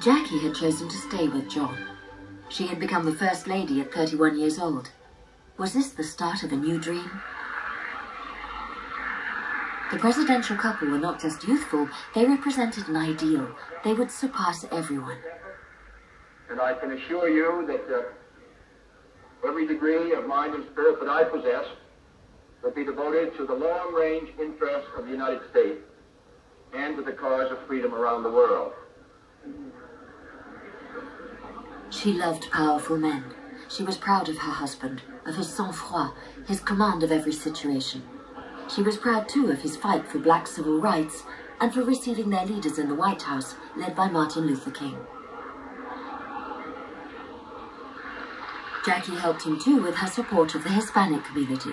Jackie had chosen to stay with John. She had become the First Lady at 31 years old. Was this the start of a new dream? The presidential couple were not just youthful, they represented an ideal. They would surpass everyone. And I can assure you that uh, every degree of mind and spirit that I possess will be devoted to the long-range interests of the United States and to the cause of freedom around the world. She loved powerful men. She was proud of her husband, of his sang-froid, his command of every situation. She was proud too of his fight for black civil rights and for receiving their leaders in the White House, led by Martin Luther King. Jackie helped him too with her support of the Hispanic community.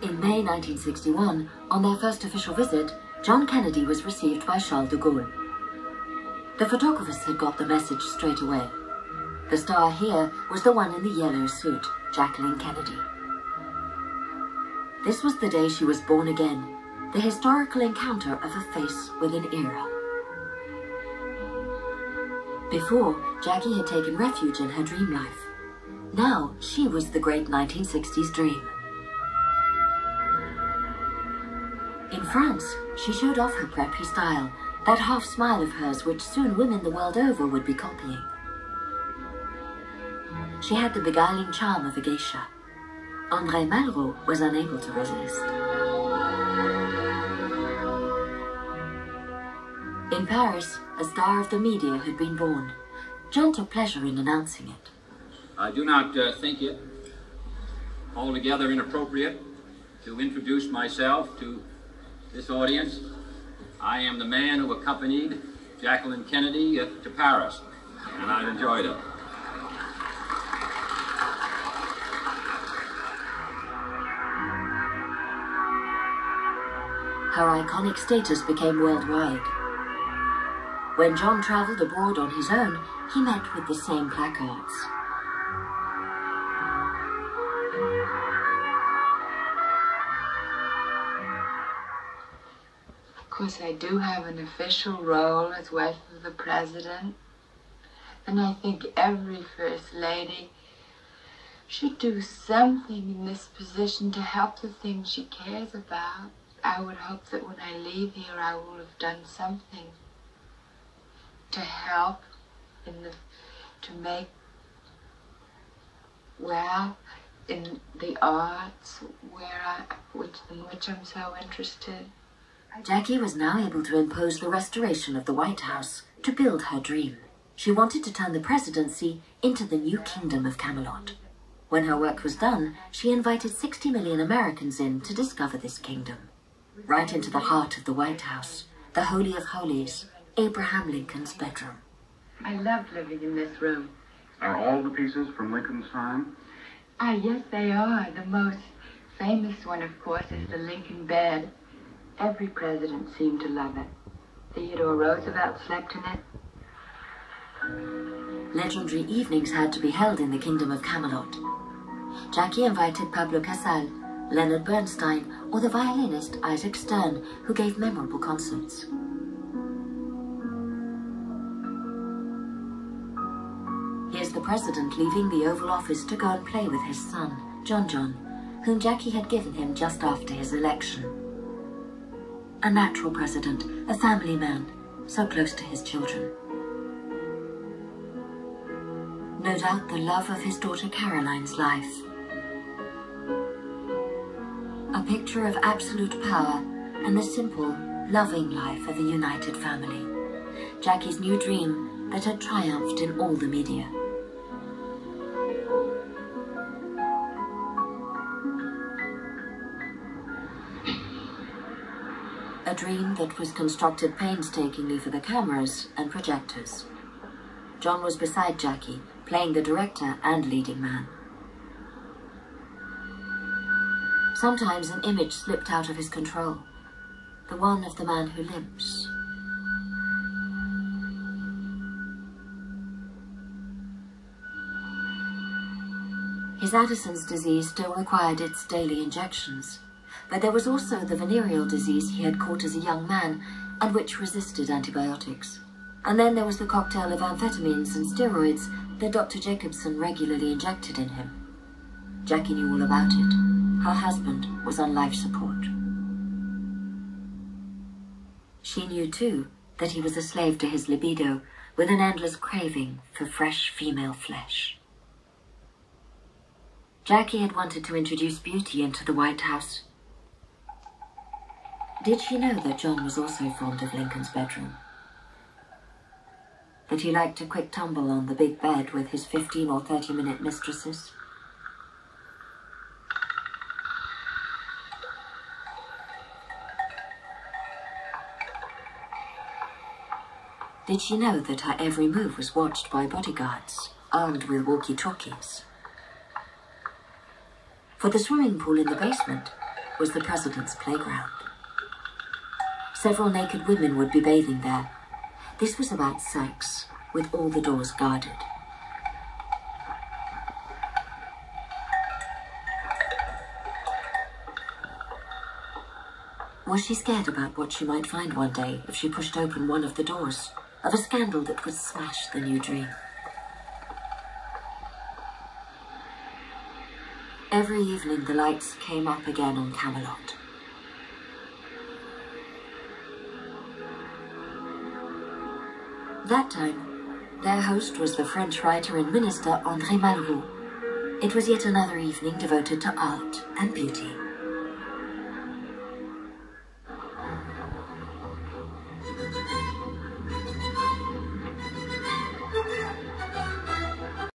In May 1961, on their first official visit, John Kennedy was received by Charles de Gaulle. The photographers had got the message straight away. The star here was the one in the yellow suit, Jacqueline Kennedy. This was the day she was born again, the historical encounter of a face with an era. Before, Jackie had taken refuge in her dream life. Now, she was the great 1960s dream. France, she showed off her preppy style, that half smile of hers which soon women the world over would be copying. She had the beguiling charm of a geisha. André Malraux was unable to resist. In Paris, a star of the media had been born. John took pleasure in announcing it. I do not uh, think it altogether inappropriate to introduce myself to this audience. I am the man who accompanied Jacqueline Kennedy uh, to Paris, and I've enjoyed it. Her iconic status became worldwide. When John traveled abroad on his own, he met with the same placards. Course, I do have an official role as wife of the president. And I think every first lady should do something in this position to help the things she cares about. I would hope that when I leave here, I will have done something to help in the, to make, well, in the arts where I, which, in which I'm so interested. Jackie was now able to impose the restoration of the White House to build her dream. She wanted to turn the presidency into the new kingdom of Camelot. When her work was done, she invited 60 million Americans in to discover this kingdom. Right into the heart of the White House, the Holy of Holies, Abraham Lincoln's bedroom. I love living in this room. Are all the pieces from Lincoln's time? Ah, yes, they are. The most famous one, of course, is the Lincoln bed. Every president seemed to love it. Theodore Roosevelt slept in it. Legendary evenings had to be held in the Kingdom of Camelot. Jackie invited Pablo Casals, Leonard Bernstein, or the violinist Isaac Stern, who gave memorable concerts. Here's the president leaving the Oval Office to go and play with his son, John John, whom Jackie had given him just after his election. A natural president, a family man, so close to his children. No doubt the love of his daughter Caroline's life. A picture of absolute power and the simple, loving life of a united family. Jackie's new dream that had triumphed in all the media. Dream that was constructed painstakingly for the cameras and projectors. John was beside Jackie, playing the director and leading man. Sometimes an image slipped out of his control, the one of the man who limps. His Addison's disease still required its daily injections, but there was also the venereal disease he had caught as a young man and which resisted antibiotics. And then there was the cocktail of amphetamines and steroids that Dr. Jacobson regularly injected in him. Jackie knew all about it. Her husband was on life support. She knew, too, that he was a slave to his libido with an endless craving for fresh female flesh. Jackie had wanted to introduce beauty into the White House. Did she know that John was also fond of Lincoln's bedroom? That he liked a quick tumble on the big bed with his 15 or 30 minute mistresses? Did she know that her every move was watched by bodyguards, armed with walkie-talkies? For the swimming pool in the basement was the president's playground. Several naked women would be bathing there. This was about sex, with all the doors guarded. Was she scared about what she might find one day if she pushed open one of the doors, of a scandal that would smash the new dream? Every evening the lights came up again on Camelot. That time, their host was the French writer and minister André Malraux. It was yet another evening devoted to art and beauty.